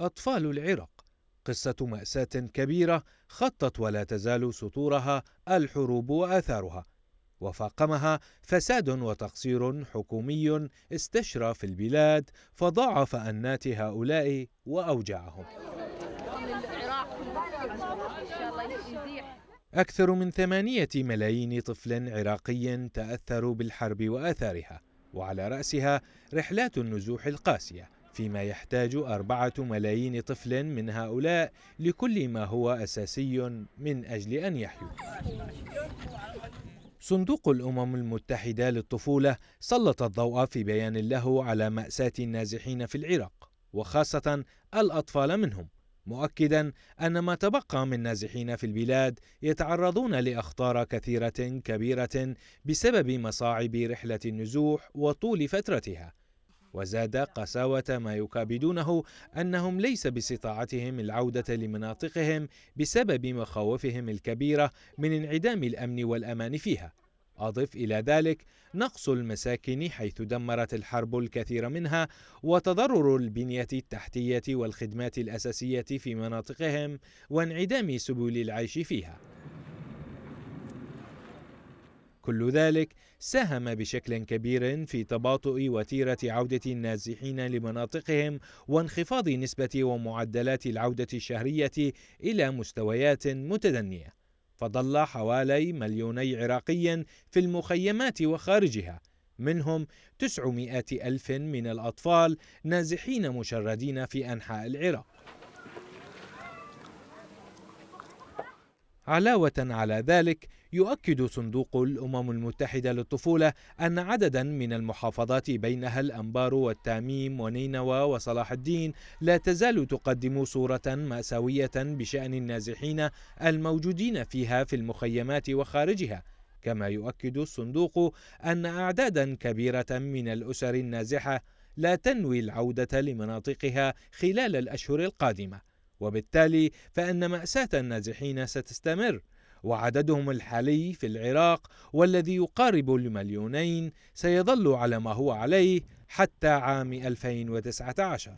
أطفال العراق قصة مأساة كبيرة خطت ولا تزال سطورها الحروب وآثارها. وفاقمها فساد وتقصير حكومي استشرى في البلاد فضاعف أنات هؤلاء وأوجعهم. أكثر من ثمانية ملايين طفل عراقي تأثروا بالحرب وآثارها. وعلى رأسها رحلات النزوح القاسية فيما يحتاج أربعة ملايين طفل من هؤلاء لكل ما هو أساسي من أجل أن يحيوا. صندوق الأمم المتحدة للطفولة سلط الضوء في بيان له على مأساة النازحين في العراق وخاصة الأطفال منهم. مؤكدا أن ما تبقى من نازحين في البلاد يتعرضون لأخطار كثيرة كبيرة بسبب مصاعب رحلة النزوح وطول فترتها وزاد قساوة ما يكابدونه أنهم ليس باستطاعتهم العودة لمناطقهم بسبب مخاوفهم الكبيرة من انعدام الأمن والأمان فيها. أضف إلى ذلك نقص المساكن حيث دمرت الحرب الكثير منها وتضرر البنية التحتية والخدمات الأساسية في مناطقهم وانعدام سبل العيش فيها. كل ذلك ساهم بشكل كبير في تباطؤ وتيرة عودة النازحين لمناطقهم وانخفاض نسبة ومعدلات العودة الشهرية إلى مستويات متدنية. فظل حوالي مليوني عراقي في المخيمات وخارجها. منهم 900 ألف من الأطفال نازحين مشردين في أنحاء العراق. علاوة على ذلك يؤكد صندوق الأمم المتحدة للطفولة أن عددا من المحافظات بينها الأنبار والتاميم ونينوى وصلاح الدين لا تزال تقدم صورة مأساوية بشأن النازحين الموجودين فيها في المخيمات وخارجها. كما يؤكد الصندوق أن أعدادا كبيرة من الأسر النازحة لا تنوي العودة لمناطقها خلال الأشهر القادمة. وبالتالي فإن مأساة النازحين ستستمر. وعددهم الحالي في العراق والذي يقارب المليونين سيظل على ما هو عليه حتى عام 2019